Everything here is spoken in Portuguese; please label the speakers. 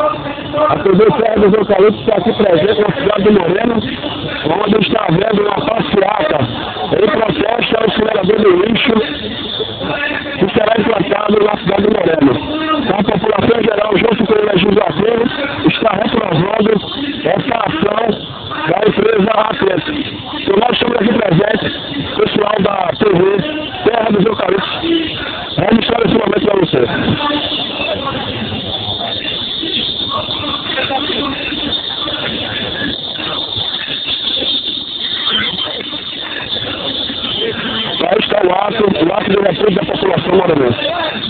Speaker 1: A TV Serra dos que está aqui presente na cidade do Moreno, onde está havendo uma passeata em protesto ao incinerador do lixo que será implantado na cidade do Moreno. Então, a população geral, junto com o legislativo, está reprovando essa ação da empresa Atento. E nós estamos aqui presentes, pessoal o ato, o ato de da população moranense.